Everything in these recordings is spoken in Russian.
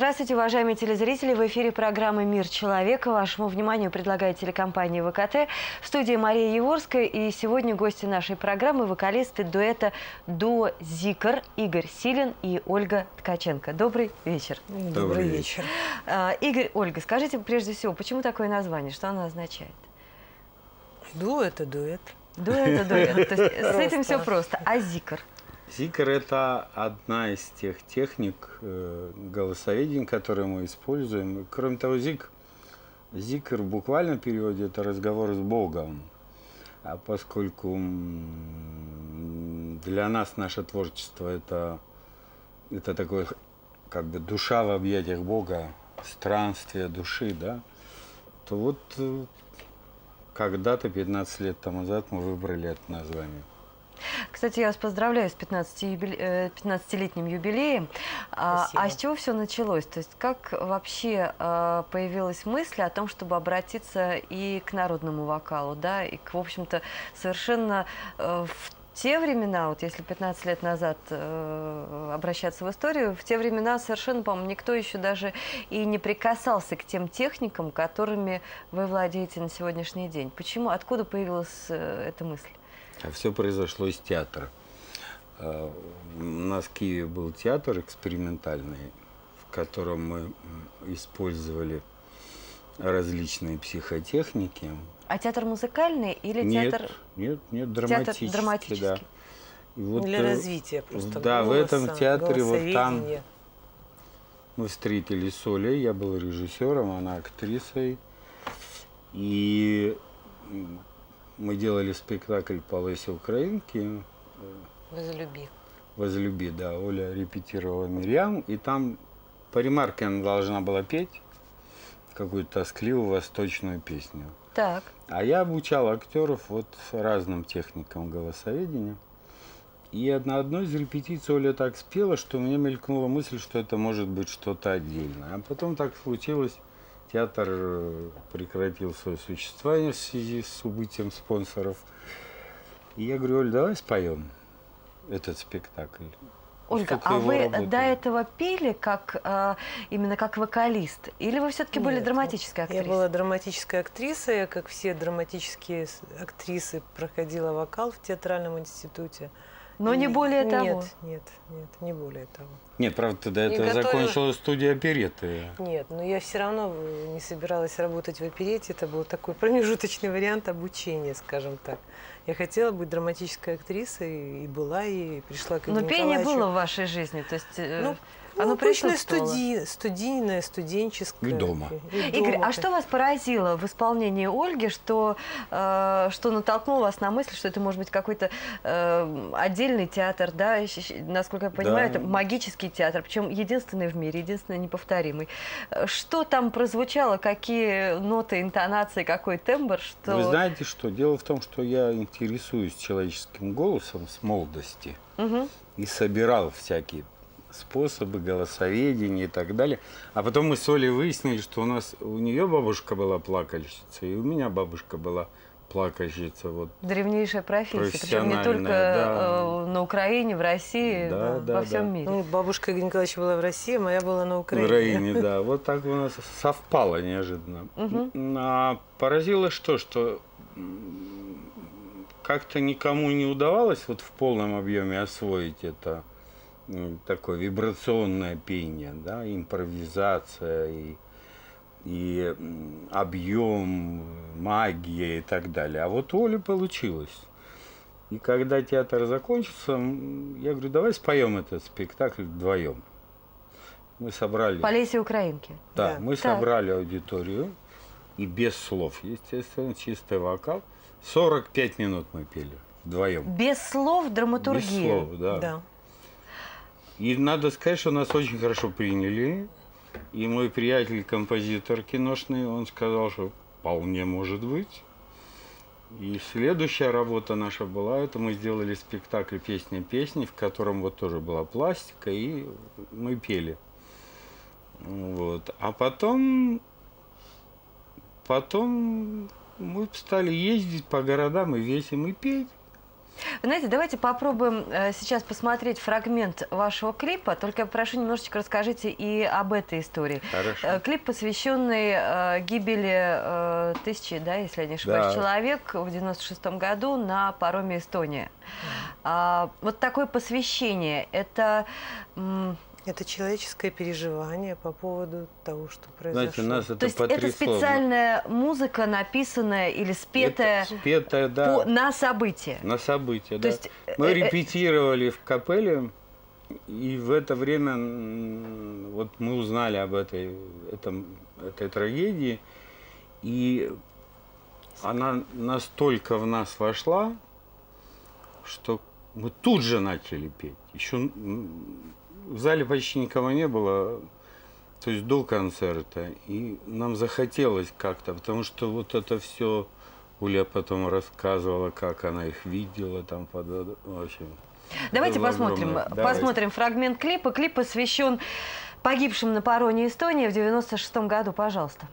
Здравствуйте, уважаемые телезрители. В эфире программы «Мир человека». Вашему вниманию предлагает телекомпания ВКТ. В студии Мария Еворская. И сегодня гости нашей программы – вокалисты дуэта «Дуо Зикр» Игорь Силин и Ольга Ткаченко. Добрый вечер. Добрый, Добрый вечер. А, Игорь, Ольга, скажите прежде всего, почему такое название? Что оно означает? Дуо – это дуэт. Дуо – это дуэт. То есть с этим все просто. А Зикр? Зикр – это одна из тех техник э, голосоведения, которые мы используем. Кроме того, зик, зикр в буквальном переводе – это разговор с Богом. А поскольку для нас наше творчество – это, это такое, как бы душа в объятиях Бога, странствие души, да, то вот э, когда-то, 15 лет тому назад, мы выбрали это название. Кстати, я вас поздравляю с 15-летним э, юбилеем. А, а с чего все началось? То есть как вообще а, появилась мысль о том, чтобы обратиться и к народному вокалу, да, и к, в общем-то, совершенно э, в те времена, вот если 15 лет назад э, обращаться в историю, в те времена совершенно, по-моему, никто еще даже и не прикасался к тем техникам, которыми вы владеете на сегодняшний день. Почему? Откуда появилась э, эта мысль? А все произошло из театра. А, у нас в Киеве был театр экспериментальный, в котором мы использовали различные психотехники. А театр музыкальный или нет, театр? Нет, нет, драматический. Театр драматический. Да. И вот, Для э, развития просто Да, голоса, в этом театре вот там мы встретились с Олей, я был режиссером, она актрисой. И мы делали спектакль по Лесе Украинке. Возлюби. Возлюби, да. Оля репетировала Мирьям, и там по ремарке она должна была петь какую-то тоскливую восточную песню. Так. А я обучал актеров вот разным техникам голосоведения. И на одной из репетиций Оля так спела, что мне мелькнула мысль, что это может быть что-то отдельное. А потом так случилось, Театр э, прекратил свое существование в связи с убытием спонсоров. И я говорю, Оль, давай споем этот спектакль. Ольга, а вы работали. до этого пели как э, именно как вокалист? Или вы все-таки были драматической актрисой? Я была драматической актрисой, я, как все драматические актрисы, проходила вокал в театральном институте. Но не более нет, того. Нет, нет, нет, не более того. Нет, правда, ты до этого готовила... закончила студию опереты. Нет, но я все равно не собиралась работать в оперете. Это был такой промежуточный вариант обучения, скажем так. Я хотела быть драматической актрисой, и была, и пришла к Но пение было в вашей жизни? То есть... Э, ну, оно ну, обычное студи... студийное, студенческое. И дома. И Игорь, дома. а что вас поразило в исполнении Ольги, что, э, что натолкнуло вас на мысль, что это может быть какой-то э, отдельный театр, да, насколько я понимаю, да. это магический театр, причем единственный в мире, единственный неповторимый. Что там прозвучало, какие ноты, интонации, какой тембр? Что... Вы знаете что? Дело в том, что я интересуюсь человеческим голосом с молодости угу. и собирал всякие способы голосоведения и так далее. А потом мы с Олей выяснили, что у нас у нее бабушка была плакальщица, и у меня бабушка была плакальщица. Вот, Древнейшая профессия, причем не только да. Э, на Украине, в России, да, да, во всем да. мире. Ну, бабушка Игоря Николаевича была в России, моя была на Украине. В Украине, да. Вот так у нас совпало неожиданно. А поразило что, что как-то никому не удавалось вот в полном объеме освоить это такое вибрационное пение, да, импровизация и, и объем, магия и так далее. А вот у Оли получилось. И когда театр закончился, я говорю, давай споем этот спектакль вдвоем. Мы собрали... По Лесе Украинки. Да, да. мы так. собрали аудиторию, и без слов, естественно, чистый вокал. 45 минут мы пели вдвоем. Без слов драматургия. Без слов, да. да. И надо сказать, что нас очень хорошо приняли. И мой приятель, композитор киношный, он сказал, что вполне может быть. И следующая работа наша была, это мы сделали спектакль «Песня песни», в котором вот тоже была пластика, и мы пели. Вот. А потом, потом мы стали ездить по городам и весим и петь. Вы знаете, давайте попробуем э, сейчас посмотреть фрагмент вашего клипа. Только прошу немножечко расскажите и об этой истории. Хорошо. Э, клип, посвященный э, гибели тысячи, да, если я не ошибаюсь, Да. человек в 96 году на пароме Эстония. А, вот такое посвящение, это... Это человеческое переживание по поводу того, что произошло. Знаете, нас это то есть потрясло. это специальная музыка, написанная или спетая Это спетая, да, по- на событие. на события. То да. есть, э, Мы э, репетировали в капелле, и в это время вот мы узнали об этой, этом, этой трагедии, и она настолько в нас вошла, что мы тут же начали петь. Еще в зале почти никого не было, то есть до концерта. И нам захотелось как-то, потому что вот это все Уля потом рассказывала, как она их видела там под. В общем, Давайте посмотрим, огромное. Давайте. посмотрим фрагмент клипа. Клип посвящен погибшим на пароне Эстонии в 96 году. Пожалуйста.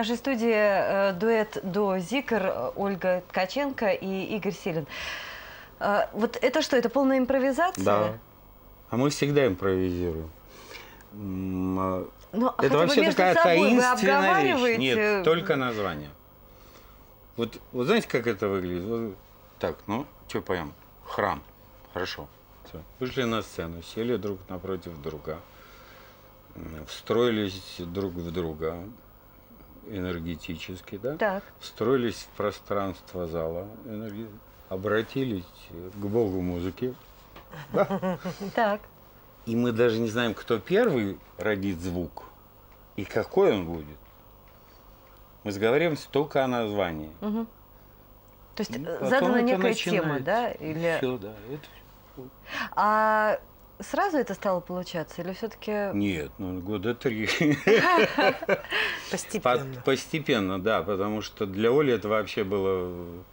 Нашей студии э, дуэт до Зикр Ольга Ткаченко и Игорь Силин. Э, вот это что, это полная импровизация? Да. А мы всегда импровизируем. А, Ну, а Это вообще такая таинственная вещь. Нет, только название. Вот, вот знаете, как это выглядит? Вот так, ну, что поем? Храм. Хорошо. Всё. Вышли на сцену, сели друг напротив друга, встроились друг в друга энергетически, да? Так. Встроились в пространство зала, энерги- обратились к Богу музыки, Так. и мы даже не знаем, кто первый родит звук и какой он будет. Мы сговоримся только о названии. Мгм. То есть Ну, задана некая тема, да? Или... Всё, да. Это... А сразу это стало получаться? Или все-таки... Нет, ну года три. Постепенно. По- Постепенно, да, потому что для Оли это вообще было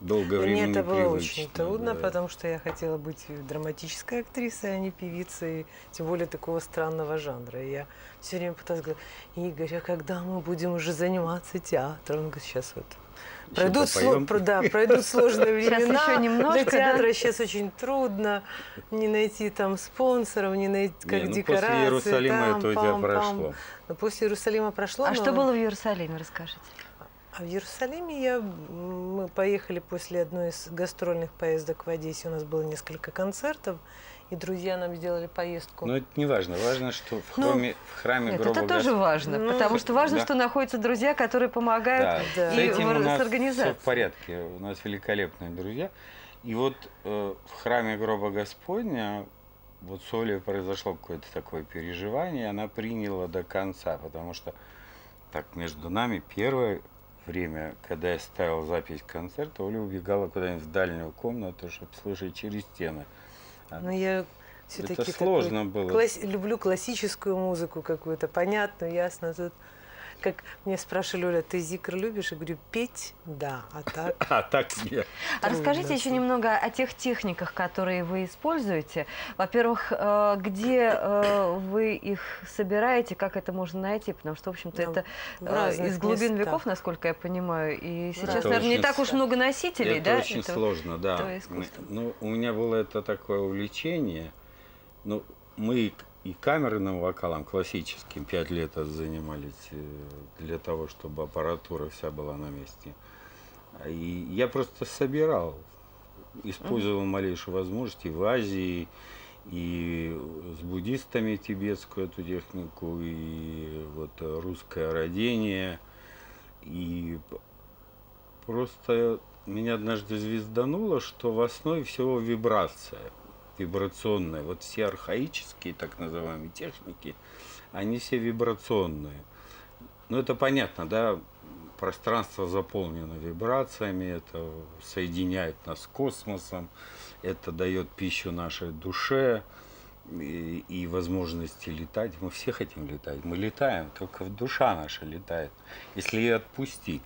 долгое время Мне это было очень трудно, да. потому что я хотела быть драматической актрисой, а не певицей, тем более такого странного жанра. И я все время пыталась говорить, Игорь, а когда мы будем уже заниматься театром? Он говорит, сейчас вот Пройдут, сло- попоём». про- да, пройдут сложные времена. ещё немножко, Для театра да? сейчас очень трудно не найти там спонсоров, не найти как Не, ну, декорации. после Иерусалима там, это у тебя пам, пам. прошло. Но после Иерусалима прошло. А но- что было в Иерусалиме, расскажите? А в Иерусалиме я, мы поехали после одной из гастрольных поездок в Одессе. У нас было несколько концертов, и друзья нам сделали поездку. Но это не важно. Важно, что в Ну, храме, в храме Нет, гроба это тоже Господня- важно, Ну, потому что важно, да. что находятся друзья, которые помогают Да, Да. с и этим в- у с нас организацией. все в порядке. У нас великолепные друзья. И вот э, в храме гроба Господня вот с Олей произошло какое-то такое переживание, она приняла до конца, потому что так между нами первое время, когда я ставил запись концерта, Оля убегала куда-нибудь в дальнюю комнату, чтобы слышать через стены. Но я все-таки Это сложно было. Класс... Люблю классическую музыку какую-то, понятную, ясно. Тут как мне спрашивали, Оля, ты зикр любишь? Я говорю, петь, да, а так... А так нет. А расскажите еще немного о тех техниках, которые вы используете. Во-первых, э, где э, вы их собираете, как это можно найти? Потому что, в общем-то, это э, из глубин веков, насколько я понимаю. И сейчас, наверное, не так уж много носителей, да? Это очень сложно, да. Ну, у меня было это такое увлечение. Ну, мы и камерным вокалом классическим пять лет занимались э, для того, чтобы аппаратура вся была на месте. И я просто собирал, использовал малейшие возможности в Азии, и с буддистами тибетскую эту технику, и вот русское родение. И просто меня однажды звездануло, что в основе всего вибрация – вибрационная. Вот все архаические так называемые техники, они все вибрационные. Ну, это понятно, да, пространство заполнено вибрациями, это соединяет нас с космосом, это дает пищу нашей душе, и, и возможности летать. Мы все хотим летать. Мы летаем, только душа наша летает, если ее отпустить.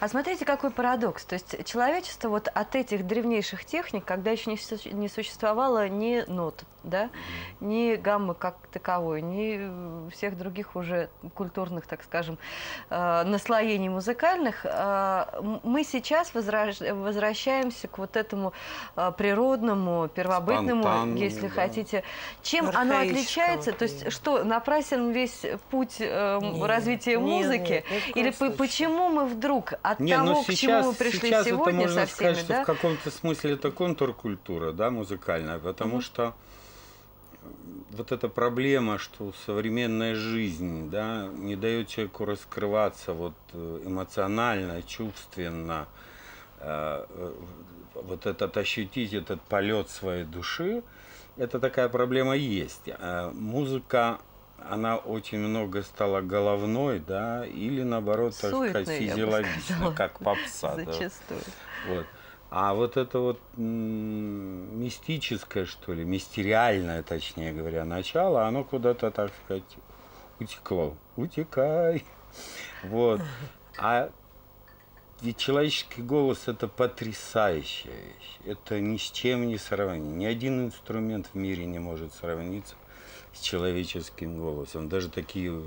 А смотрите, какой парадокс. То есть человечество вот от этих древнейших техник, когда еще не существовало ни нот, да, ни гаммы как таковой, ни всех других уже культурных, так скажем, э, наслоений музыкальных, э, мы сейчас возвращаемся к вот этому э, природному, первобытному, если хотите. Чем оно отличается? То есть что, напрасен весь путь нет, развития нет, музыки? Нет, Или случае. почему мы вдруг от нет, того, ну, к чему мы пришли сейчас сегодня это можно со всеми, сказать, да? что в каком-то смысле это контркультура, да, музыкальная, потому угу. что вот эта проблема, что современная жизнь да, не дает человеку раскрываться вот э, эмоционально, чувственно, э, э, вот этот ощутить этот полет своей души, это такая проблема есть. Музыка, она очень много стала головной, да, или наоборот, так сказать, физиологично, как попса. Зачастую. Да. Вот. А вот это вот мистическое, что ли, мистериальное, точнее говоря, начало, оно куда-то, так сказать, утекло. Утекай. Вот. А ведь человеческий голос – это потрясающая вещь. Это ни с чем не сравнить. Ни один инструмент в мире не может сравниться с человеческим голосом. Даже такие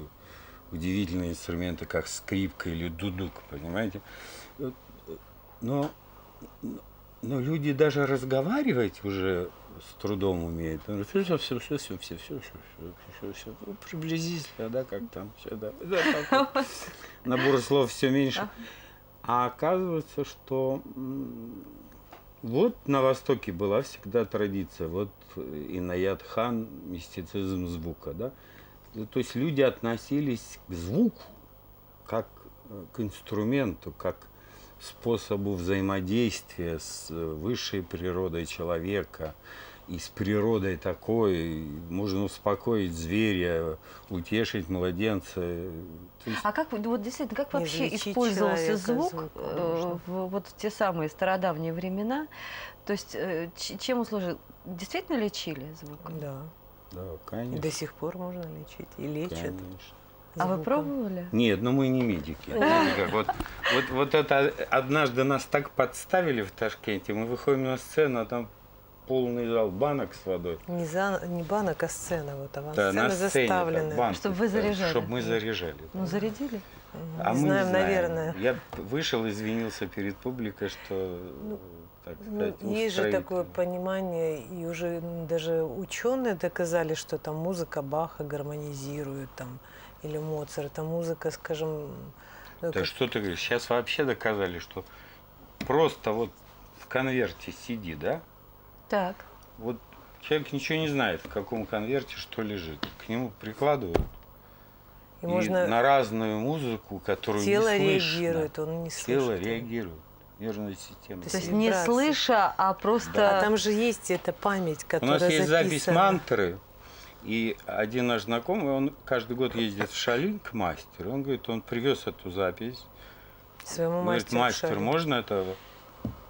удивительные инструменты, как скрипка или дудук, понимаете? Но но люди даже разговаривать уже с трудом умеют. Он говорит, все, все, все, все, все, все, все, все, все, все, ну, приблизительно, да, как там, все, да, да. Набор слов все меньше. А оказывается, что вот на Востоке была всегда традиция, вот Инаят Хан, мистицизм звука, да. То есть люди относились к звуку как к инструменту, как способу взаимодействия с э, высшей природой человека и с природой такой. Можно успокоить зверя, утешить младенца. Есть... А как вот действительно, как вообще использовался звук э, в вот те самые стародавние времена? То есть э, чем он служил? Действительно лечили звук? Да. Да, конечно. До сих пор можно лечить. И лечат. Конечно. А вы пробовали? Нет, ну мы не медики. Вот, вот, вот это однажды нас так подставили в Ташкенте. Мы выходим на сцену, а там полный зал банок с водой. Не, за, не банок, а сцена. Вот, а да, сцена заставленная. Чтобы вы заряжали. Чтобы мы заряжали. Ну, зарядили? А не мы знаем, не знаем, наверное. Я вышел, извинился перед публикой, что ну, так ну, сказать, ну, Есть же такое понимание, и уже даже ученые доказали, что там музыка Баха гармонизирует, там, или Моцарта, музыка, скажем... Ну, да как... что ты говоришь, сейчас вообще доказали, что просто вот в конверте сиди, да? Так. Вот человек ничего не знает, в каком конверте что лежит. К нему прикладывают. И, и можно... на разную музыку, которую Тело не слышно. реагирует, он не слышит. Тело реагирует. Нервная система. То есть не слыша, а просто... Да. А там же есть эта память, которая У нас есть запись мантры, И один наш знакомый, он каждый год ездит в Шалин к мастеру. Он говорит, он привез эту запись. Своему Он говорит, мастеру мастер, Шалин можно это?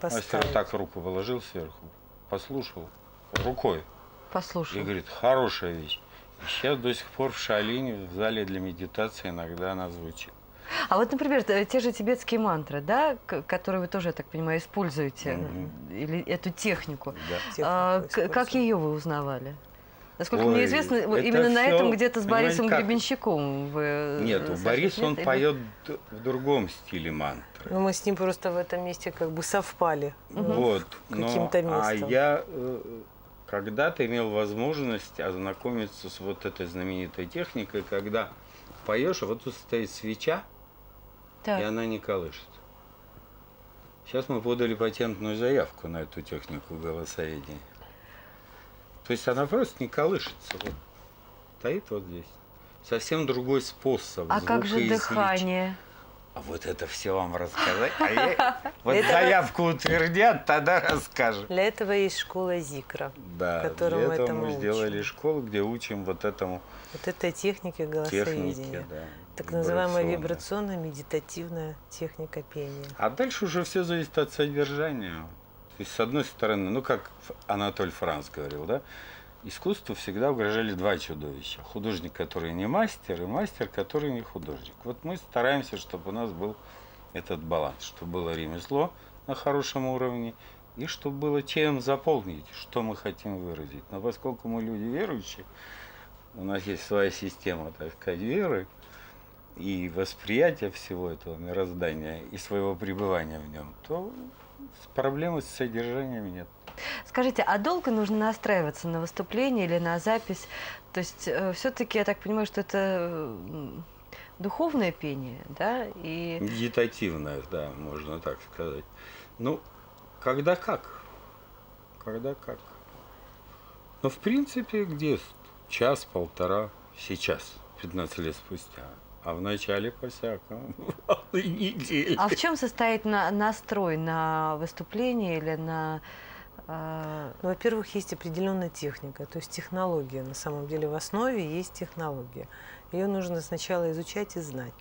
Мастер поставить. так руку положил сверху, послушал рукой. И Послушай. говорит, хорошая вещь. И сейчас до сих пор в Шалине, в зале для медитации иногда она звучит. А вот, например, те же тибетские мантры, да, которые вы тоже, я так понимаю, используете, Мгм. или эту технику. Да. Технику А, как ее вы узнавали? Насколько Ой, мне известно, вот это именно на этом где-то с Борисом как? Гребенщиком вы Нет, э, сошлись, Борис, он нет? Или- поет в другом стиле мантры. Ну, мы с ним просто в этом месте как бы совпали. Вот, но, Каким-то а местом. я э, когда-то имел возможность ознакомиться с вот этой знаменитой техникой, когда поешь, а вот тут стоит свеча, Так. и она не колышется. Сейчас мы подали патентную заявку на эту технику голосоведения. То есть она просто не колышется. Вот. Стоит вот здесь. Совсем другой способ. А как же дыхание? А вот это все вам рассказать? А я- вот Это- заявку утвердят, тогда расскажем. Для этого есть школа Зикра. Да, которому для этого этому мы сделали учим. школу, где учим вот этому Вот это техника голосоведения. технике. Да, Так называемая вибрационной. вибрационно-медитативная техника пения. А дальше уже все зависит от содержания. То есть, с одной стороны, ну, как Анатоль Франц говорил, да, искусству всегда угрожали два чудовища. Художник, который не мастер, и мастер, который не художник. Вот мы стараемся, чтобы у нас был этот баланс, чтобы было ремесло на хорошем уровне, и чтобы было чем заполнить, что мы хотим выразить. Но поскольку мы люди верующие, у нас есть своя система, так сказать, веры, и восприятия всего этого мироздания и своего пребывания в нем, то проблемы с содержанием нет. Скажите, а долго нужно настраиваться на выступление или на запись? То есть все-таки я так понимаю, что это духовное пение, да? И Медитативное, да, можно так сказать. Ну, когда как? Когда как? Ну, в принципе, где час-полтора сейчас, 15 лет спустя. А в начале по-всякому. Недели. а в чем состоит на- настрой на выступление или на э, Ну, во-первых, есть определенная техника, то есть технология. На самом деле в основе есть технология. Ее нужно сначала изучать и знать.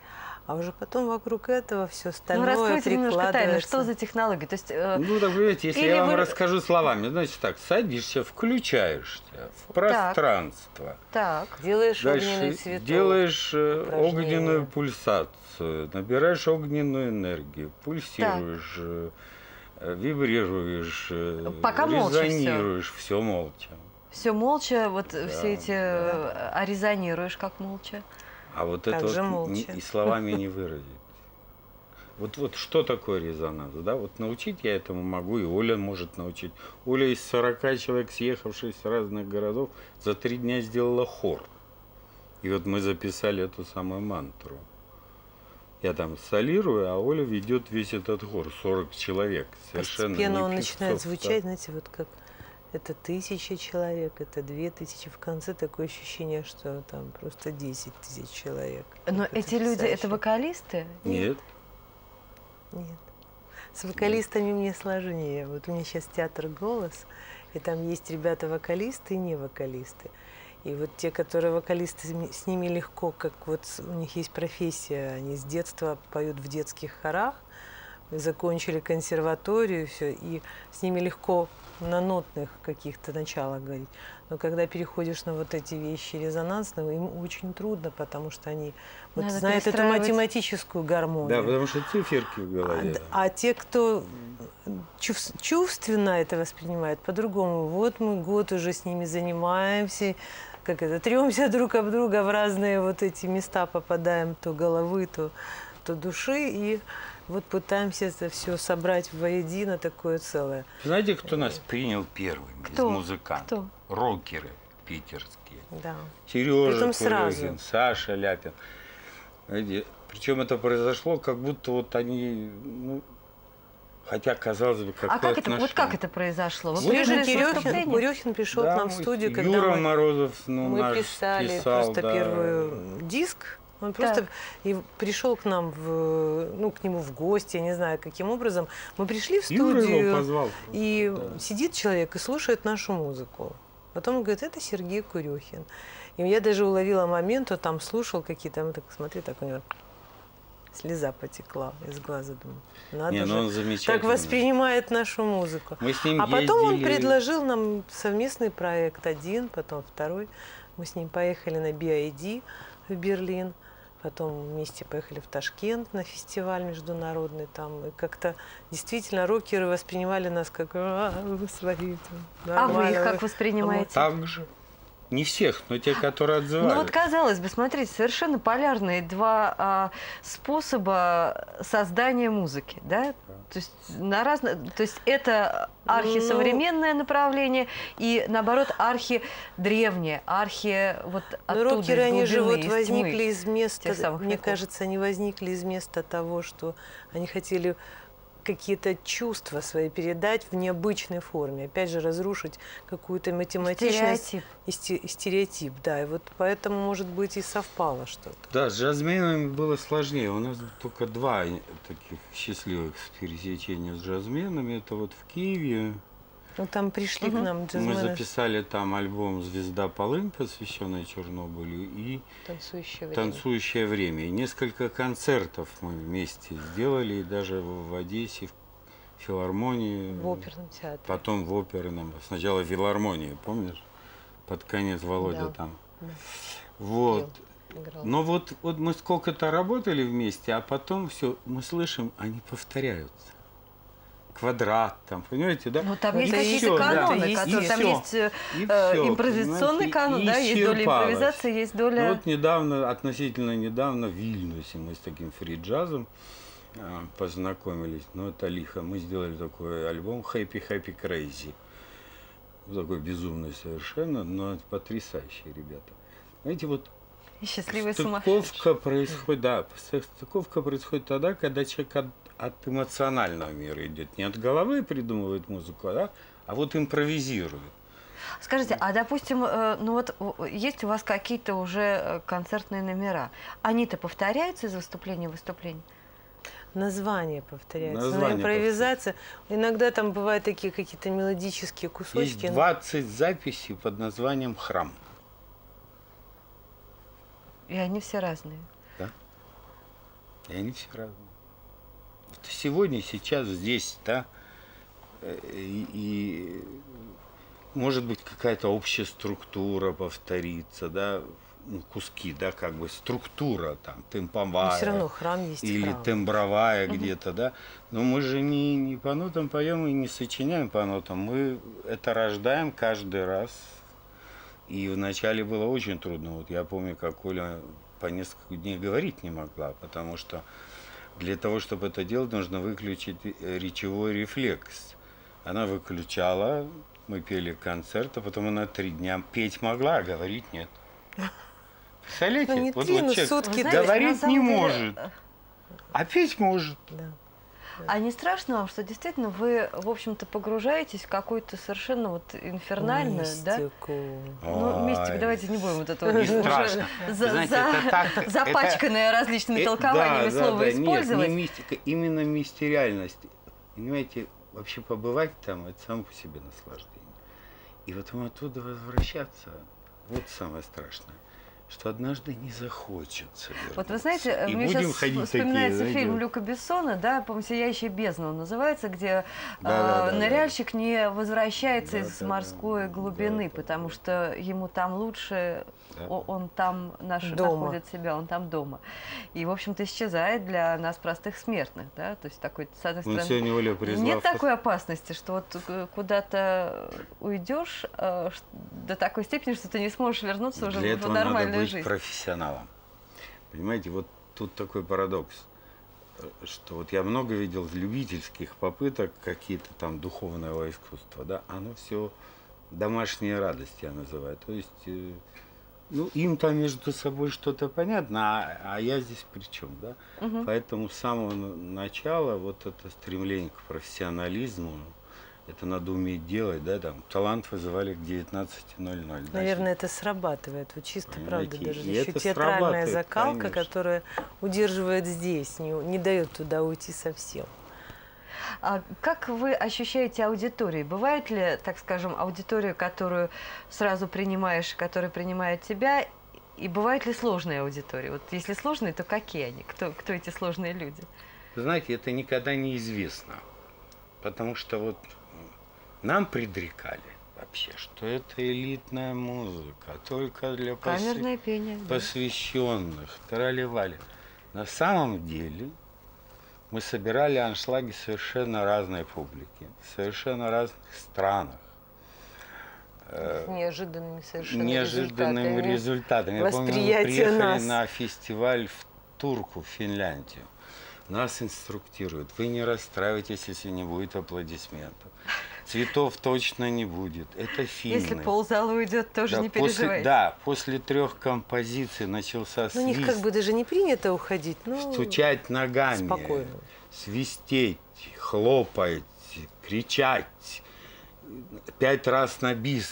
А уже потом вокруг этого все ну остальное раскройте немножко тайны, что за технологии? То есть э, Ну, так, понимаете, если Или я вам вы- расскажу словами, значит так, садишься, включаешься в пространство. так, Делаешь огненный Дальше цветок. делаешь э, упражнения. огненную пульсацию, набираешь огненную энергию, пульсируешь, э, э, вибрируешь, Пока молча резонируешь, все молча. все молча, вот Да, все эти, э, а резонируешь как молча? А вот Так это вот молча. и словами не выразить. Вот, вот что такое резонанс, да? Вот научить я этому могу, и Оля может научить. Оля из 40 человек, съехавших с разных городов, за три дня сделала хор. И вот мы записали эту самую мантру. Я там солирую, а Оля ведет весь этот хор, 40 человек. Совершенно Постепенно он певцов, начинает да. звучать, знаете, вот как это тысяча человек, это две тысячи. В конце такое ощущение, что там просто 10 тысяч человек. Но Это эти люди, это вокалисты? Нет. Нет. С вокалистами мне сложнее. Вот у меня сейчас театр «Голос», и там есть ребята-вокалисты и не вокалисты. И вот те, которые вокалисты, с ми- с ними легко, как вот у них есть профессия, они с детства поют в детских хорах, закончили консерваторию, все, и с ними легко на нотных каких-то началах говорить. Но когда переходишь на вот эти вещи резонансные, им очень трудно, потому что они вот Надо знают эту математическую гармонию. Да, потому что циферки в А, голове. д- А те, кто чувс- чувственно это воспринимает, по-другому. Вот мы год уже с ними занимаемся, как это, тремся друг об друга в разные вот эти места попадаем, то головы, то, то души, и вот пытаемся это все собрать воедино, такое целое. Знаете, кто нас принял первым Кто? из музыкантов? Кто? Рокеры питерские. Да. Сережа Притом Курехин, сразу. Саша Ляпин. Причем это произошло, как будто вот они, ну, хотя казалось бы, какое А как это, вот отношение? как это произошло? Вы Вот приезжали Курехин, с Курехин, выступления? Курехин пришел Да, к нам в студию, когда Юра мы... Морозов, ну, мы наш писали писал, просто да. первый диск. Он просто и пришел к нам, в, ну, к нему в гости, я не знаю, каким образом. Мы пришли в Юра его студию, позвал. и Да. сидит человек и слушает нашу музыку. Потом он говорит, это Сергей Курехин. И я даже уловила момент, он там слушал какие-то, так, смотри, так у него слеза потекла из глаза. Думаю, надо Не, же. ну он замечательный. так воспринимает нашу музыку. Мы с ним А потом он ездили- предложил нам совместный проект один, потом второй. Мы с ним поехали на BID в Берлин, потом вместе поехали в Ташкент на фестиваль международный там. И как-то действительно рокеры воспринимали нас как «А, вы свои. там, А вы их как воспринимаете? Так же. Не всех, но те, которые отзывались. Ну вот казалось бы, смотрите, совершенно полярные два а, способа создания музыки, да? То есть на разные, то есть это архисовременное направление и наоборот архидревнее, архи вот Но оттуда, Ну, рокеры, они же вот из тьмы. возникли из места, мне веков. кажется, они возникли из места того, что они хотели какие-то чувства свои передать в необычной форме. Опять же, разрушить какую-то математичность. Стереотип. И сте- и стереотип, да. И вот поэтому, может быть, и совпало что-то. Да, с джазменами было сложнее. У нас только два таких счастливых пересечения с джазменами. Это вот в Киеве. Ну, там пришли к Мгм. нам Мы джазмены, записали там альбом «Звезда полынь», посвященный Чернобылю, и танцующее время. «Танцующее время». И несколько концертов мы вместе сделали, и даже в Одессе, в филармонии. В оперном театре. Потом в оперном. Сначала в филармонии, помнишь? Под конец Володя Да. там. Да. Вот. Играл. Но вот, вот мы сколько-то работали вместе, а потом все, мы слышим, они повторяются. Квадрат там, понимаете, да? Ну, там Ну, есть какие-то да. каноны, Это которые, там всё. есть э, И э, всё, импровизационный канон, и да, есть доля импровизации, есть Ну, доля... вот недавно, относительно недавно в Вильнюсе мы с таким фри-джазом а, познакомились. Ну, это лихо. Мы сделали такой альбом Happy Happy Crazy. Такой безумный совершенно, но потрясающие ребята. Знаете, вот И счастливый. Стыковка происходит, да, стыковка происходит тогда, когда человек от, эмоционального мира идет. Не от головы придумывает музыку, а, да, а вот импровизирует. Скажите, а допустим, э, ну вот есть у вас какие-то уже э, концертные номера, они-то повторяются из выступления в выступление? Название повторяется. Название Но импровизация. Иногда там бывают такие какие-то мелодические Есть кусочки. но- 20 записей под названием «Храм». И они все разные. И они все разные. Сегодня, сейчас, здесь, да, э, и, и, может быть какая-то общая структура повторится, да, ну, куски, да, как бы структура там, темповая. Но все равно храм есть или храм. тембровая где-то, да. Но мы же не, не по нотам поем и не сочиняем по нотам. Мы это рождаем каждый раз. И вначале было очень трудно. Вот я помню, как Коля по несколько дней говорить не могла, потому что для того, чтобы это делать, нужно выключить э, речевой рефлекс. Она выключала, мы пели концерт, а потом она три дня петь могла, а говорить нет. Представляете? Ну, не Вот- три, вот но человек сутки. Знаете, говорить не деле, может, а петь может. Да. А не страшно вам, что действительно вы, в общем-то, погружаетесь в какую-то совершенно вот инфернальную, да? Мистику. Ну, мистик, Ой. давайте не будем вот это вот Не страшно. за- Знаете, за- это так- запачканное различными Э, толкованиями да, да, слово да, Нет, использовать. не мистика, именно мистериальность. Понимаете, вообще побывать там, это само по себе наслаждение. И вот вам оттуда возвращаться, вот самое страшное, что однажды не захочется. Вот вы вернуться. знаете, И мне будем сейчас такие, вспоминается знаете, фильм. Люка Бессона, да, по-моему, «Сияющая бездна» он называется, где Да, да, э, да, да. ныряльщик не возвращается Да, из да, морской да, глубины, да, да, потому да. что ему там лучше, Да. он там наш, Дома. находит себя, он там дома. И, в общем-то, исчезает для нас простых смертных, да, то есть такой, с одной Вон стороны... сегодня Оля призвав Нет такой опасности, что вот э, куда-то уйдешь э, до такой степени, что ты не сможешь вернуться уже в этого нормальную быть профессионалом. Понимаете, вот тут такой парадокс, э, что вот я много видел любительских попыток какие-то там духовного искусства, да, оно все домашняя радость, я называю. То есть, э, ну, им там между собой что-то понятно, а, а я здесь при чем, да? Мгм. Поэтому с самого начала вот это стремление к профессионализму, это надо уметь делать, да, там, талант вызывали к 19.00. да, Наверное, это срабатывает. Вот чисто, правда, Понимаете, даже и еще это театральная закалка, конечно. которая удерживает здесь, не, не дает туда уйти совсем. А как вы ощущаете аудиторию? Бывает ли, так скажем, аудитория, которую сразу принимаешь, которая принимает тебя, и бывает ли сложные аудитории? Вот если сложные, то какие они? Кто, кто эти сложные люди? Знаете, это никогда не известно. Потому что вот нам предрекали вообще, что это элитная музыка, только для Камерное пение, да. посвященных, тролливали. На самом деле мы собирали аншлаги совершенно разной публики, в совершенно разных странах. С неожиданными совершенно неожиданными результатами. результатами. Я помню, мы приехали нас. на фестиваль в Турку, в Финляндию. Нас инструктируют. Вы не расстраивайтесь, если не будет аплодисментов. Цветов точно не будет. Это финны. Если ползала уйдет, тоже да, не переживайте. После, да, после трех композиций начался свист. Ну, у них как бы даже не принято уходить. Ну, Стучать ногами. Спокойно. Свистеть, хлопать, кричать. Пять раз на бис.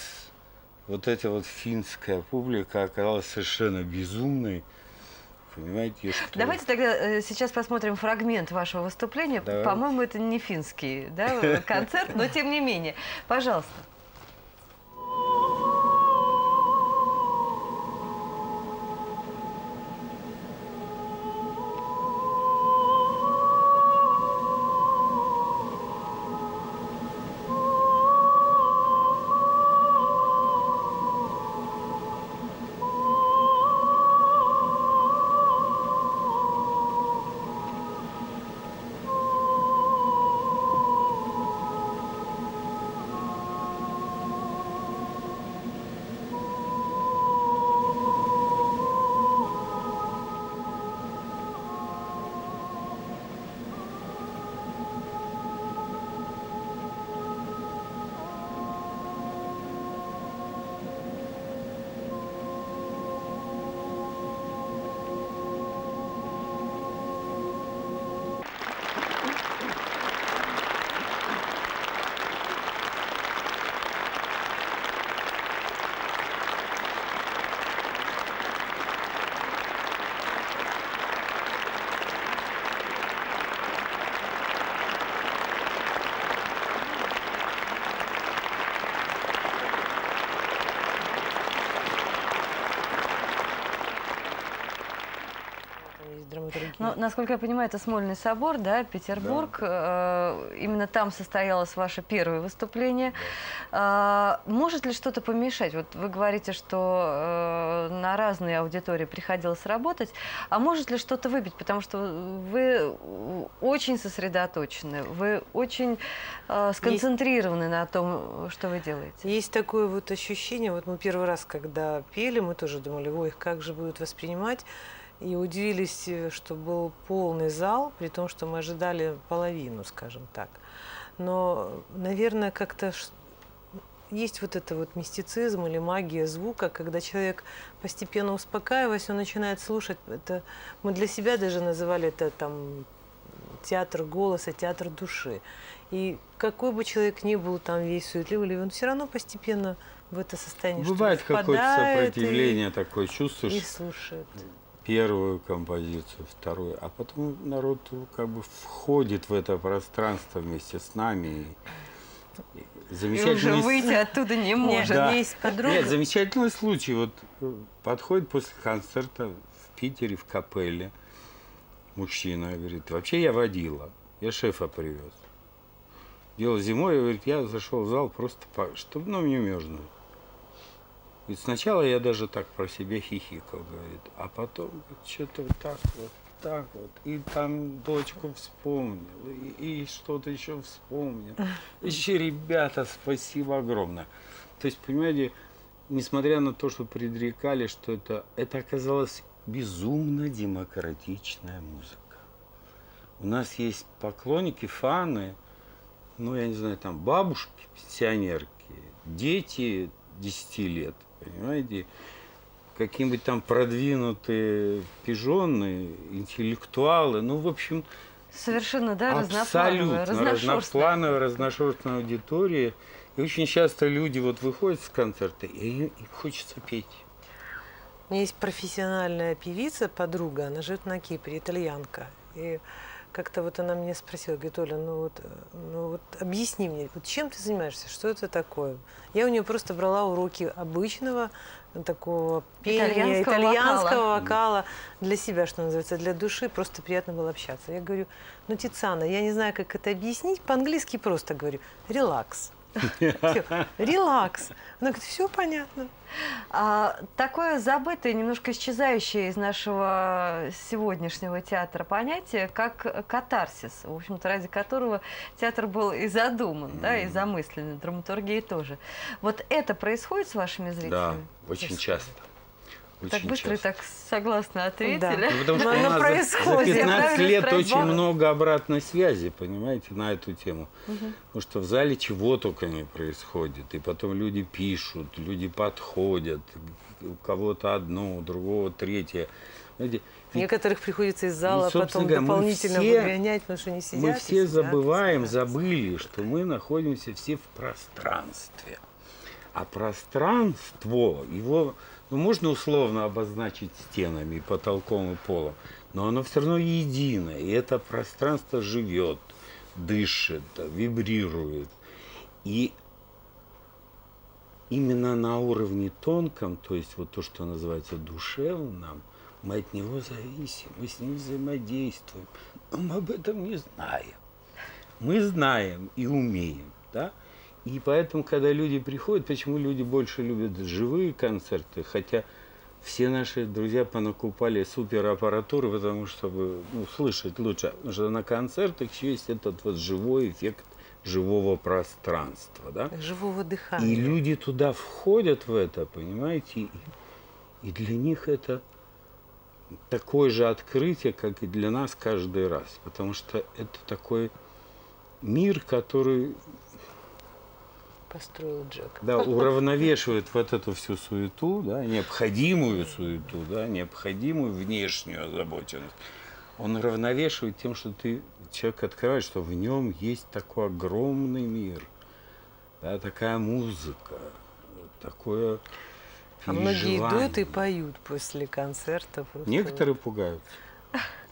Вот эта вот финская публика оказалась совершенно безумной. Понимаете, что... Давайте тогда э, сейчас посмотрим фрагмент вашего выступления. По-моему, это не финский да, концерт, но тем не менее. Пожалуйста. Ну, насколько я понимаю, это Смольный собор, да, Петербург. Да. Э, именно там состоялось ваше первое выступление. Да. Э, может ли что-то помешать? Вот вы говорите, что э, на разные аудитории приходилось работать. А может ли что-то выбить? Потому что вы очень сосредоточены, вы очень э, сконцентрированы Есть... на том, что вы делаете. Есть такое вот ощущение, вот мы первый раз, когда пели, мы тоже думали, ой, как же будут воспринимать и удивились, э, что был полный зал, при том, что мы ожидали половину, скажем так. Но, наверное, как-то есть вот это вот мистицизм или магия звука, когда человек постепенно успокаиваясь, он начинает слушать. Это мы для себя даже называли это там театр голоса, театр души. И какой бы человек ни был там весь суетливый, он все равно постепенно в это состояние Бывает какое-то сопротивление, и, такое чувствуешь. И слушает первую композицию, вторую, а потом народ как бы входит в это пространство вместе с нами. Замечательный... И уже выйти оттуда не может. Да. Есть подруга. Нет, замечательный случай. Вот э, подходит после концерта в Питере, в капелле, мужчина, говорит, вообще я водила, я шефа привез. Дело зимой, говорит, я зашел в зал просто, по... чтобы ну, мне мерзнуть. Ведь сначала я даже так про себя хихикал, говорит, а потом что-то вот так вот, так вот, и там дочку вспомнил, и, и что-то еще вспомнил. Еще, ребята, спасибо огромное. То есть, понимаете, несмотря на то, что предрекали, что это, это оказалось безумно демократичная музыка. У нас есть поклонники, фаны, ну, я не знаю, там бабушки, пенсионерки, дети 10 лет – понимаете, какие-нибудь там продвинутые пижоны, интеллектуалы, ну, в общем, Совершенно, да, абсолютно разноплановая, разношерстная аудитория. И очень часто люди вот выходят с концерта, и им хочется петь. У меня есть профессиональная певица, подруга, она живет на Кипре, итальянка. И как-то вот она меня спросила, говорит, Оля, ну вот, э, ну вот объясни мне, вот чем ты занимаешься, что это такое? Я у нее просто брала уроки обычного такого пения, Итальянского итальянского вокала. вокала. для себя, что называется, для души, просто приятно было общаться. Я говорю, ну, Тициана, я не знаю, как это объяснить, по-английски просто говорю, релакс. Всё, Релакс. Она говорит, все понятно. А, такое забытое, немножко исчезающее из нашего сегодняшнего театра понятие, как катарсис, в общем-то, ради которого театр был и задуман, да, и замыслен, драматургия тоже. Вот это происходит с вашими Да, зрителями? очень часто. Так Очень быстро и часто. так согласно ответили. Да. Ну, потому что Но у нас за- за Я 15 правильно лет спросила? очень много обратной связи, понимаете, на эту тему. Потому что в зале чего только не происходит. И потом люди пишут, люди подходят. У кого-то одно, у другого третье. Знаете, ведь Некоторых приходится из зала собственно потом говоря, дополнительно все- выгонять, потому что не сидят. мы и все сидят, и забываем, сидят. забыли, что мы находимся все в пространстве. А пространство, его ну, можно условно обозначить стенами, потолком и полом, но оно все равно единое. И это пространство живет, дышит, вибрирует. И именно на уровне тонком, то есть вот то, что называется душевным, мы от него зависим, мы с ним взаимодействуем, но мы об этом не знаем. Мы знаем и умеем, да? И поэтому, когда люди приходят, почему люди больше любят живые концерты, хотя все наши друзья понакупали супераппаратуры, потому что чтобы ну, слышать лучше. Потому что на концертах еще есть этот вот живой эффект живого пространства, да? Живого дыхания. И люди туда входят в это, понимаете, и для них это такое же открытие, как и для нас каждый раз. Потому что это такой мир, который Построил Джек. да, уравновешивает вот эту всю суету, да, необходимую суету, да, необходимую внешнюю озабоченность. Он уравновешивает тем, что ты человек открывает, что в нем есть такой огромный мир, да, такая музыка, такое А многие идут и поют после концерта. Некоторые пугают.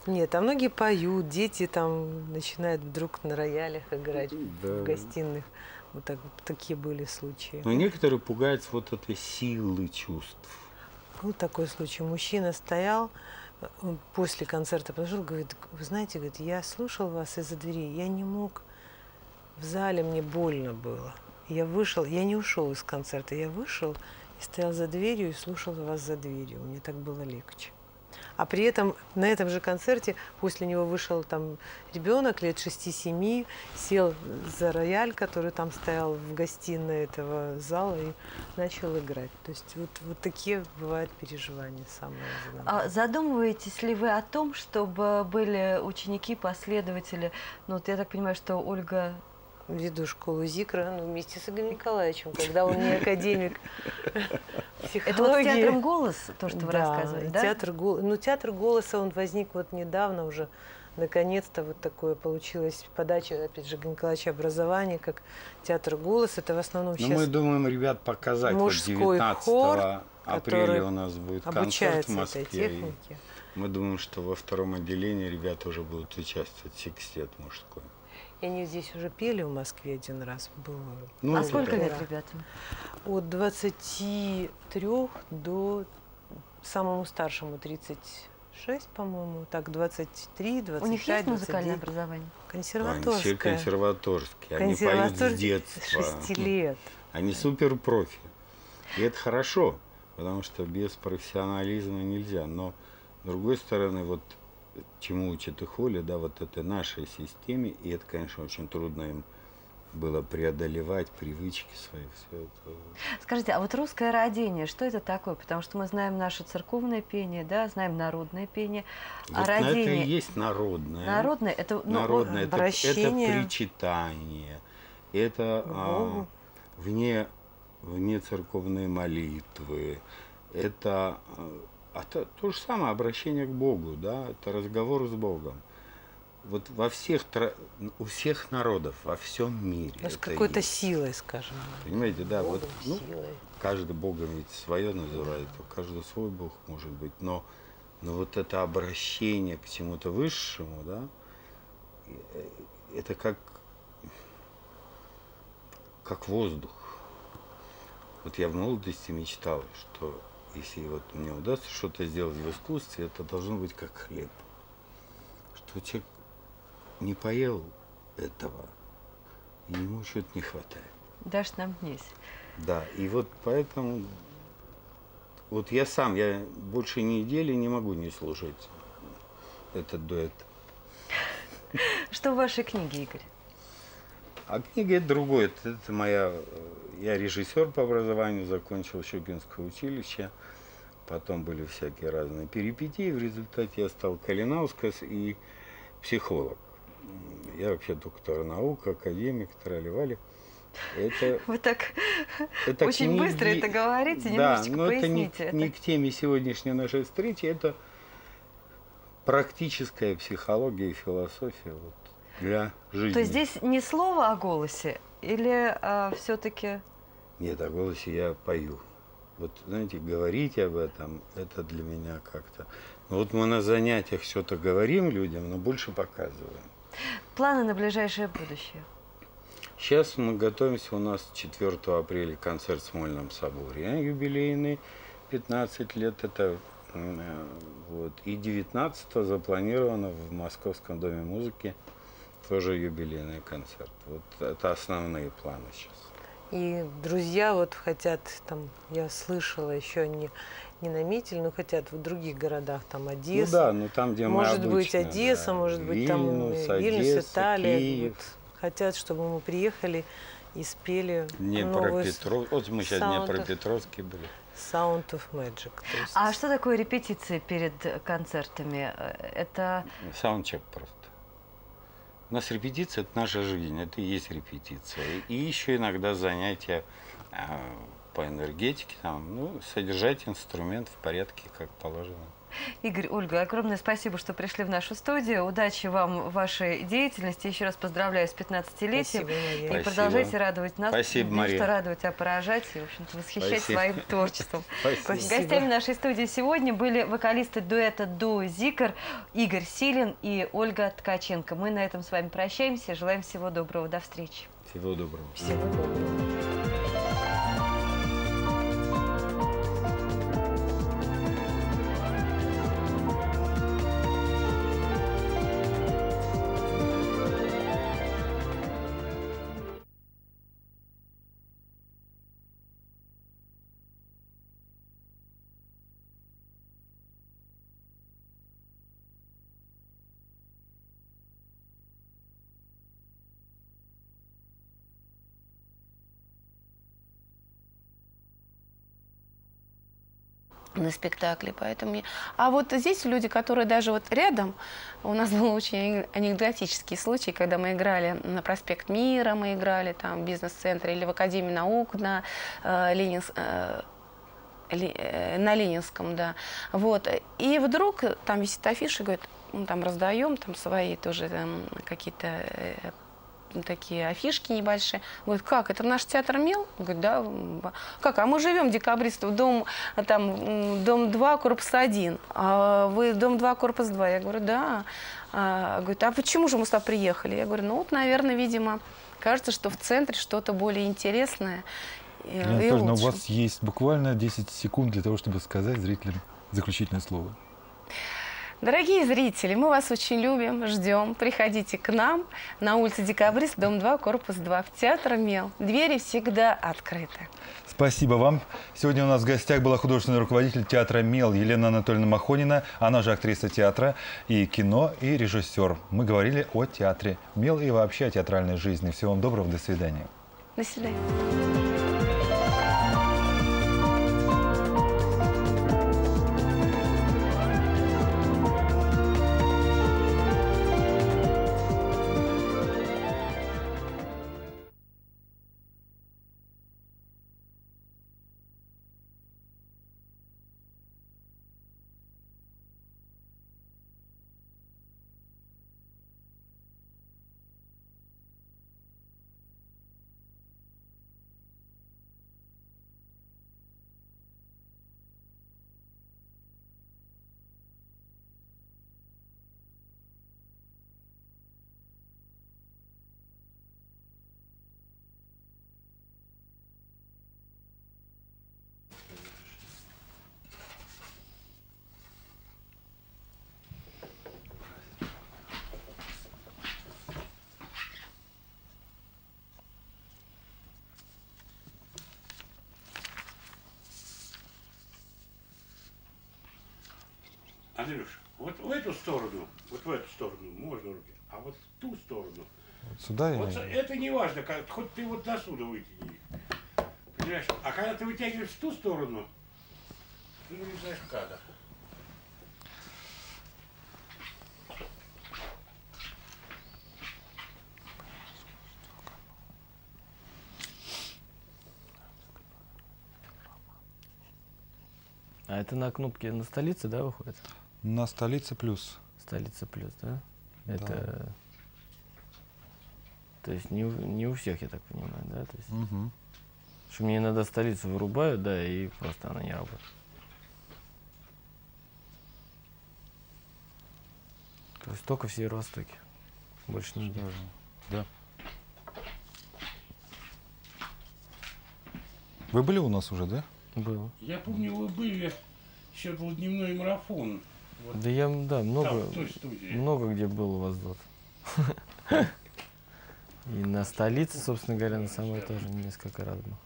Нет, а многие поют, дети там начинают вдруг на роялях играть Да. в гостиных. Вот так, такие были случаи. Но некоторые пугаются вот этой силы чувств. Был такой случай. Мужчина стоял он после концерта, подошел, говорит, вы знаете, говорит, я слушал вас из-за двери, я не мог, в зале мне больно было. Я вышел, я не ушел из концерта, я вышел и стоял за дверью и слушал вас за дверью. Мне так было легче. А при этом на этом же концерте после него вышел там ребенок лет 6-7, сел за рояль, который там стоял в гостиной этого зала и начал играть. То есть вот, вот такие бывают переживания самые. А задумываетесь ли вы о том, чтобы были ученики, последователи? Ну, вот я так понимаю, что Ольга Веду школу Зикра ну, вместе с Игорем Николаевичем, когда он не академик Это вот театром голос, то, что вы Да, рассказывали, да? Театр, гол- ну, театр голоса, он возник вот недавно уже. Наконец-то вот такое получилось подача, опять же, Николаевича образования, как театр голос. Это в основном Но мы сейчас думаем, ребят, показать. Вот мужской 19 хор, апреля который у нас будет концерт в обучается этой Москве. и технике. Мы думаем, что во втором отделении ребята уже будут участвовать, секстет мужской. И они здесь уже пели в Москве один раз. Было. Ну, а сколько лет ребятам? От 23 до самому старшему 36, по-моему, так 23, 25, У них есть 29. музыкальное образование? Они Консерваторское. консерваторские. Они поют с детства. с 6 лет. Они супер профи. И это хорошо, потому что без профессионализма нельзя. Но с другой стороны, вот чему учит их Оля, да, вот это нашей системе, и это, конечно, очень трудно им было преодолевать привычки свои, все это. Скажите, а вот русское родение, что это такое? Потому что мы знаем наше церковное пение, да, знаем народное пение. А Вот на это и родение, есть народное. народное, это ну, Народное, это, это обращение причитание, это а, вне, вне церковной молитвы, это, а, это то же самое обращение к Богу, да, это разговор с Богом. Вот во всех, у всех народов, во всем мире. Ну, с какой-то силой, скажем. Понимаете, да, вот Богом, ну, силой. каждый Богом ведь свое называет, у каждого свой Бог может быть, но, но вот это обращение к чему-то высшему, да, это как, как воздух. Вот я в молодости мечтал, что если вот мне удастся что-то сделать в искусстве, это должно быть как хлеб. Что человек не поел этого, и ему что-то не хватает. Дашь нам вниз. Да, и вот поэтому вот я сам, я больше недели не могу не слушать этот дуэт. Что в вашей книге, Игорь? А книга это другое. Это, моя... Я режиссер по образованию, закончил Щукинское училище. Потом были всякие разные перипетии. В результате я стал Калинаускас и психолог. Я вообще доктор наук, академик, тролливали. Это, Вы так это очень книги, быстро это говорите, да, но поясните. Это не, не к теме сегодняшней нашей встречи, это практическая психология и философия вот, для жизни. То есть здесь не слово о голосе или а, все-таки... Нет, о голосе я пою. Вот, знаете, говорить об этом, это для меня как-то... Ну, вот мы на занятиях что-то говорим людям, но больше показываем. Планы на ближайшее будущее? Сейчас мы готовимся, у нас 4 апреля концерт в Смольном соборе, юбилейный, 15 лет это э, вот. И 19 запланировано в Московском доме музыки тоже юбилейный концерт. Вот это основные планы сейчас. И друзья вот хотят, там, я слышала, еще не, не наметили, но хотят в других городах, там Одесса. Ну да, ну там, где Может обычно, быть Одесса, да. может быть Вильнюс, там Вильнюс, Италия. Киев. Вот, хотят, чтобы мы приехали и спели Днепропетров... Вот мы сейчас в Днепропетровске были. Sound of Magic. Есть... А что такое репетиции перед концертами? Это... Саундчек просто. У нас репетиция – это наша жизнь, это и есть репетиция. И еще иногда занятия э, по энергетике, там, ну, содержать инструмент в порядке, как положено. Игорь, Ольга, огромное спасибо, что пришли в нашу студию. Удачи вам в вашей деятельности. Еще раз поздравляю с 15-летием. И спасибо. продолжайте радовать нас. Спасибо, Мария. что радовать, а поражать и, в общем-то, восхищать спасибо. своим творчеством. Спасибо. Гостями нашей студии сегодня были вокалисты дуэта Ду Зикр, Игорь Силин и Ольга Ткаченко. Мы на этом с вами прощаемся. Желаем всего доброго. До встречи. Всего доброго. Всего доброго. На спектакле, поэтому... А вот здесь люди, которые даже вот рядом, у нас был очень анекдотический случай, когда мы играли на проспект Мира, мы играли там в бизнес-центре или в Академии наук на э, Ленинск... Э, э, на Ленинском, да. Вот. И вдруг там висит афиша, говорит, мы там раздаем там свои тоже какие-то э, такие афишки небольшие. Говорит, как, это наш театр МЕЛ? Говорит, да. Как, а мы живем декабристов, дом, там, дом 2, корпус 1. А вы дом 2, корпус 2? Я говорю, да. А, говорит, а почему же мы сюда приехали? Я говорю, ну вот, наверное, видимо, кажется, что в центре что-то более интересное. Елена Анатольевна, у вас есть буквально 10 секунд для того, чтобы сказать зрителям заключительное слово. Дорогие зрители, мы вас очень любим, ждем. Приходите к нам на улице Декабрист, дом 2, корпус 2, в театр «Мел». Двери всегда открыты. Спасибо вам. Сегодня у нас в гостях была художественный руководитель театра «Мел» Елена Анатольевна Махонина. Она же актриса театра и кино, и режиссер. Мы говорили о театре «Мел» и вообще о театральной жизни. Всего вам доброго, до свидания. До свидания. Сюда Вот или... это не важно, как, хоть ты вот до сюда вытяни их. Понимаешь? А когда ты вытягиваешь в ту сторону, ты не знаешь в кадр. А это на кнопке на столице, да, выходит? На столице плюс. Столица плюс, да? Это... То есть не, у- не у всех, я так понимаю, да? То есть, Мгм. что мне иногда столицу вырубают, да, и просто она не работает. То есть только в Северо-Востоке. Больше нигде. Да. Вы были у нас уже, да? Было. Я помню, вы были, еще был дневной марафон. Вот Да я, да, много, там, в той студии. много где был у вас тут. И на столице, собственно говоря, на самой тоже несколько раз был.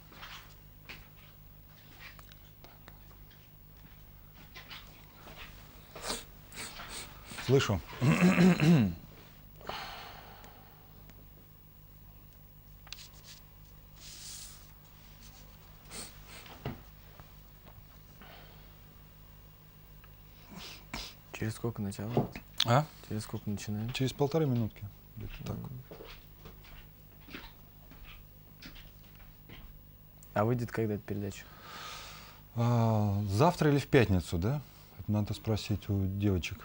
Слышу. Через сколько начало? А? Через сколько начинаем? Через полторы минутки. Где-то так. А выйдет когда эта передача? А, завтра или в пятницу, да? Это надо спросить у девочек.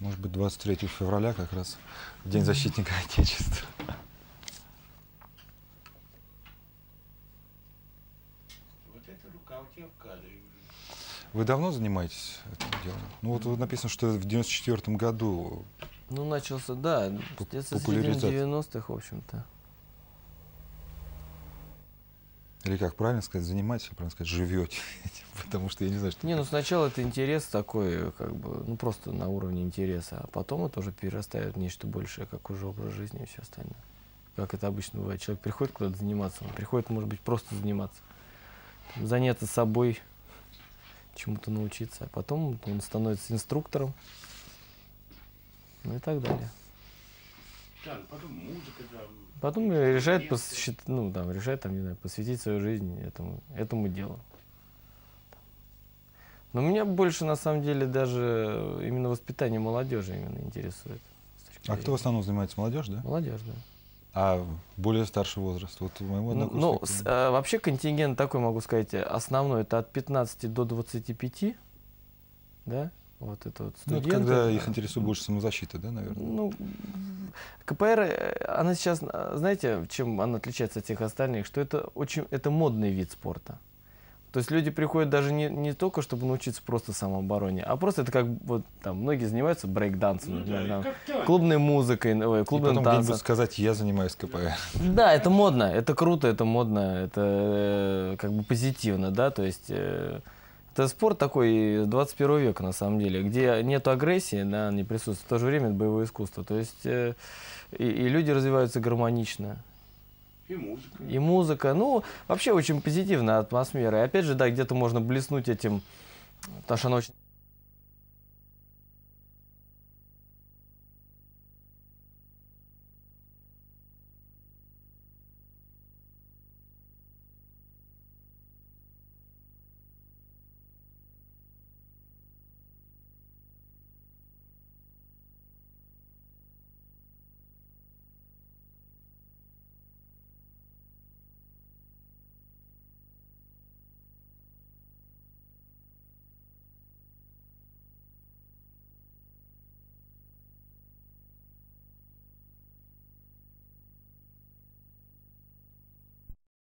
Может быть, 23 февраля как раз, в День защитника Отечества. Вот эта рука у тебя в кадре уже. Вы давно занимаетесь этим делом? Ну вот вот написано, что в 94 году. Ну, начался, да, с популяризация. 90-х, в общем-то. Или как правильно сказать, занимаетесь, правильно сказать, живете потому что я не знаю, что... Не, ну сначала это интерес такой, как бы, ну просто на уровне интереса, а потом это уже перерастает в нечто большее, как уже образ жизни и все остальное. Как это обычно бывает. Человек приходит куда-то заниматься, он приходит, может быть, просто заниматься. Там, заняться собой, чему-то научиться, а потом он становится инструктором, ну и так далее. Да, ну потом музыка там. Потом решает, посвящить, ну, там, решает там, не знаю, посвятить свою жизнь этому, этому делу. Но меня больше, на самом деле, даже именно воспитание молодежи именно интересует. А кто в основном занимается? Молодежь, да? Молодежь, да. А более старший возраст? Вот у моего Ну, ну, с- э, вообще контингент такой, могу сказать, основной, это от 15 до 25, да, вот это вот Ну, это студенты. когда их интересует больше самозащита, да, наверное? Ну, КПР, э, она сейчас, э, знаете, чем она отличается от всех остальных, что это очень, это модный вид спорта. То есть люди приходят даже не, не только, чтобы научиться просто самообороне, а просто это как вот там многие занимаются брейк-дансом, Ну да, там, клубной музыкой, ой, И клубным потом где-нибудь танцем. сказать, я занимаюсь КПР. Да, это модно, это круто, это модно, это э, как бы позитивно, да, то есть э, это спорт такой 21 века на самом деле, где нету агрессии, да, не присутствует, в то же время это боевое искусство, то есть э, и, и люди развиваются гармонично, И музыка. и музыка, ну, вообще очень позитивная атмосфера, и опять же, да, где-то можно блеснуть этим, потому что она очень